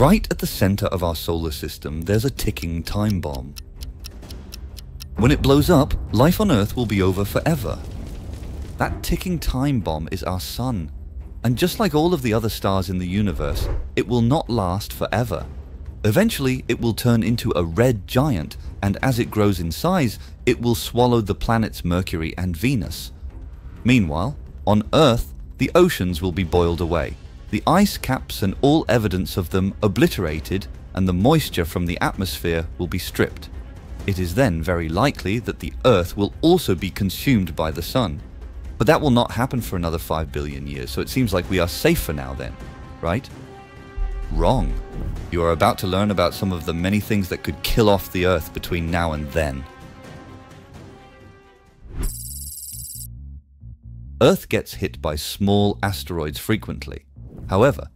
Right at the center of our solar system, there's a ticking time bomb. When it blows up, life on Earth will be over forever. That ticking time bomb is our sun. And just like all of the other stars in the universe, it will not last forever. Eventually, it will turn into a red giant, and as it grows in size, it will swallow the planets Mercury and Venus. Meanwhile, on Earth, the oceans will be boiled away, the ice caps and all evidence of them obliterated, and the moisture from the atmosphere will be stripped. It is then very likely that the Earth will also be consumed by the Sun. But that will not happen for another 5 billion years, so it seems like we are safe for now then, right? Wrong. You are about to learn about some of the many things that could kill off the Earth between now and then. Earth gets hit by small asteroids frequently. However,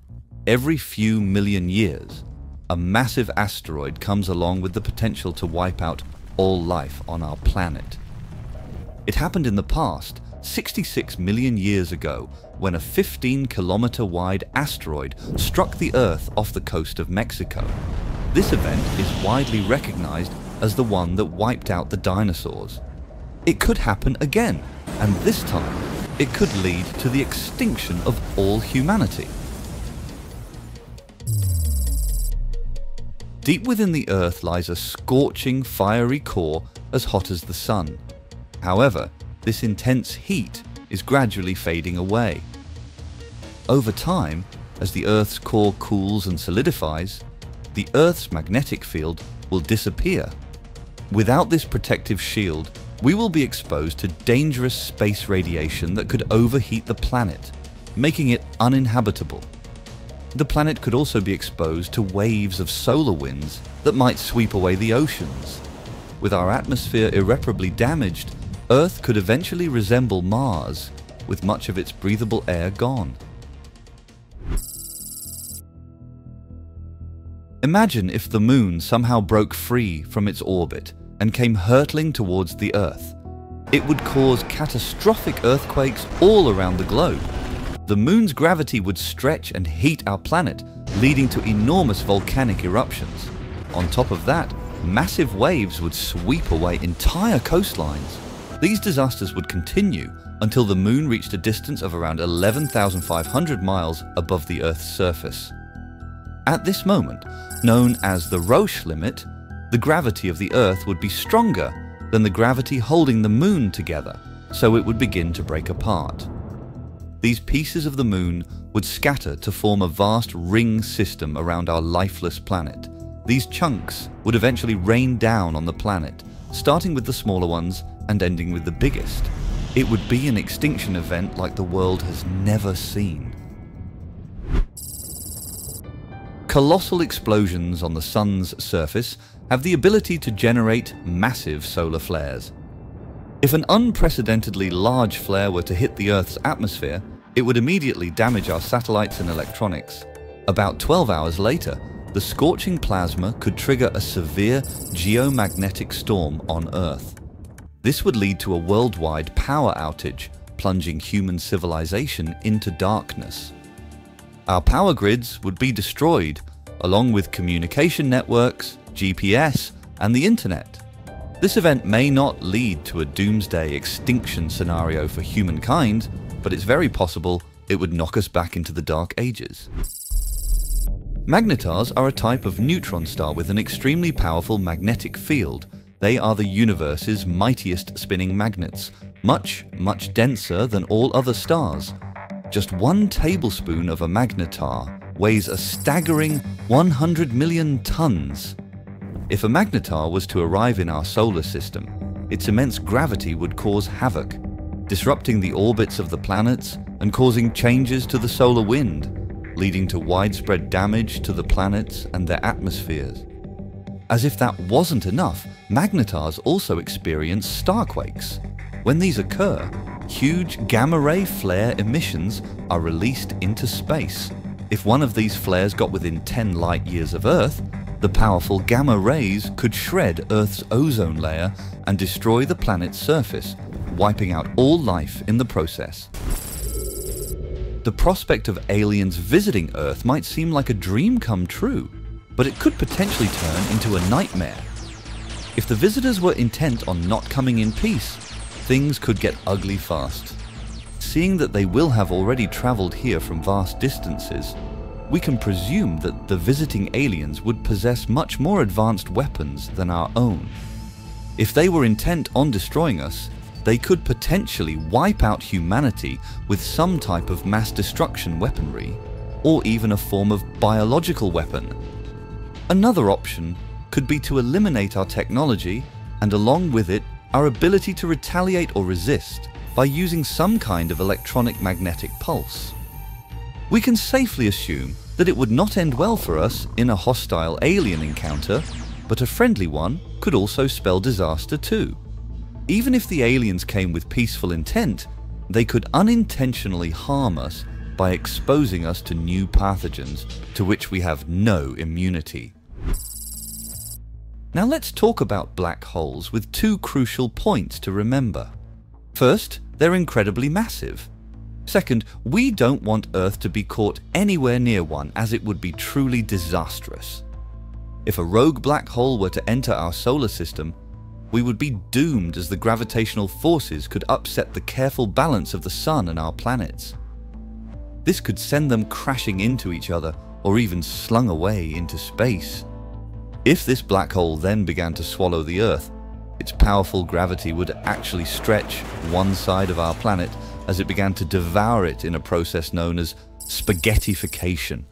every few million years, a massive asteroid comes along with the potential to wipe out all life on our planet. It happened in the past, 66 million years ago, when a 15 kilometer wide asteroid struck the Earth off the coast of Mexico. This event is widely recognized as the one that wiped out the dinosaurs. It could happen again, and this time it could lead to the extinction of all humanity. Deep within the Earth lies a scorching, fiery core as hot as the sun. However, this intense heat is gradually fading away. Over time, as the Earth's core cools and solidifies, the Earth's magnetic field will disappear. Without this protective shield, we will be exposed to dangerous space radiation that could overheat the planet, making it uninhabitable. The planet could also be exposed to waves of solar winds that might sweep away the oceans. With our atmosphere irreparably damaged, Earth could eventually resemble Mars, with much of its breathable air gone. Imagine if the Moon somehow broke free from its orbit and came hurtling towards the Earth. It would cause catastrophic earthquakes all around the globe. The Moon's gravity would stretch and heat our planet, leading to enormous volcanic eruptions. On top of that, massive waves would sweep away entire coastlines. These disasters would continue until the Moon reached a distance of around 11,500 miles above the Earth's surface. At this moment, known as the Roche limit, the gravity of the Earth would be stronger than the gravity holding the Moon together, so it would begin to break apart. These pieces of the Moon would scatter to form a vast ring system around our lifeless planet. These chunks would eventually rain down on the planet, starting with the smaller ones and ending with the biggest. It would be an extinction event like the world has never seen. Colossal explosions on the Sun's surface have the ability to generate massive solar flares. If an unprecedentedly large flare were to hit the Earth's atmosphere, it would immediately damage our satellites and electronics. About 12 hours later, the scorching plasma could trigger a severe geomagnetic storm on Earth. This would lead to a worldwide power outage, plunging human civilization into darkness. Our power grids would be destroyed, along with communication networks, GPS, and the internet. This event may not lead to a doomsday extinction scenario for humankind, but it's very possible it would knock us back into the Dark Ages. Magnetars are a type of neutron star with an extremely powerful magnetic field. They are the universe's mightiest spinning magnets, much, much denser than all other stars. Just one tablespoon of a magnetar weighs a staggering 100 million tons. If a magnetar was to arrive in our solar system, its immense gravity would cause havoc, disrupting the orbits of the planets and causing changes to the solar wind, leading to widespread damage to the planets and their atmospheres. As if that wasn't enough, magnetars also experience starquakes. When these occur, huge gamma-ray flare emissions are released into space. If one of these flares got within 10 light years of Earth, the powerful gamma rays could shred Earth's ozone layer and destroy the planet's surface, wiping out all life in the process. The prospect of aliens visiting Earth might seem like a dream come true, but it could potentially turn into a nightmare. If the visitors were intent on not coming in peace, things could get ugly fast. Seeing that they will have already travelled here from vast distances, we can presume that the visiting aliens would possess much more advanced weapons than our own. If they were intent on destroying us, they could potentially wipe out humanity with some type of mass destruction weaponry, or even a form of biological weapon. Another option could be to eliminate our technology, and along with it, our ability to retaliate or resist by using some kind of electronic magnetic pulse. We can safely assume that it would not end well for us in a hostile alien encounter, but a friendly one could also spell disaster too. Even if the aliens came with peaceful intent, they could unintentionally harm us by exposing us to new pathogens to which we have no immunity. Now let's talk about black holes with two crucial points to remember. First, they're incredibly massive. Second, we don't want Earth to be caught anywhere near one as it would be truly disastrous. If a rogue black hole were to enter our solar system, we would be doomed as the gravitational forces could upset the careful balance of the Sun and our planets. This could send them crashing into each other or even slung away into space. If this black hole then began to swallow the Earth, its powerful gravity would actually stretch one side of our planet as it began to devour it in a process known as spaghettification.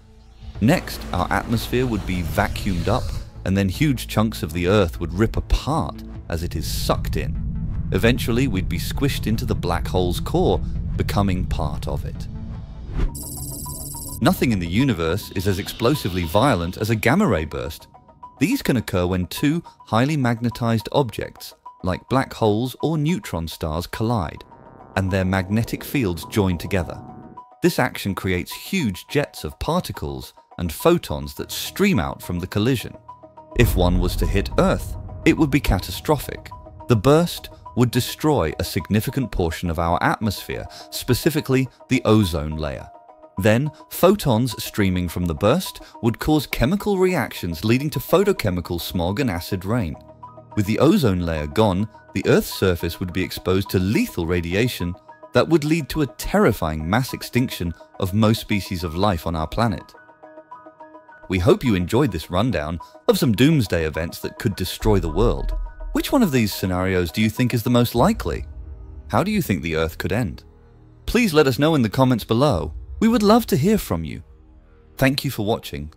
Next, our atmosphere would be vacuumed up, and then huge chunks of the Earth would rip apart as it is sucked in. Eventually, we'd be squished into the black hole's core, becoming part of it. Nothing in the universe is as explosively violent as a gamma ray burst. These can occur when two highly magnetized objects, like black holes or neutron stars, collide and their magnetic fields join together. This action creates huge jets of particles and photons that stream out from the collision. If one was to hit Earth, it would be catastrophic. The burst would destroy a significant portion of our atmosphere, specifically the ozone layer. Then, photons streaming from the burst would cause chemical reactions leading to photochemical smog and acid rain. With the ozone layer gone, the Earth's surface would be exposed to lethal radiation that would lead to a terrifying mass extinction of most species of life on our planet. We hope you enjoyed this rundown of some doomsday events that could destroy the world. Which one of these scenarios do you think is the most likely? How do you think the Earth could end? Please let us know in the comments below. We would love to hear from you. Thank you for watching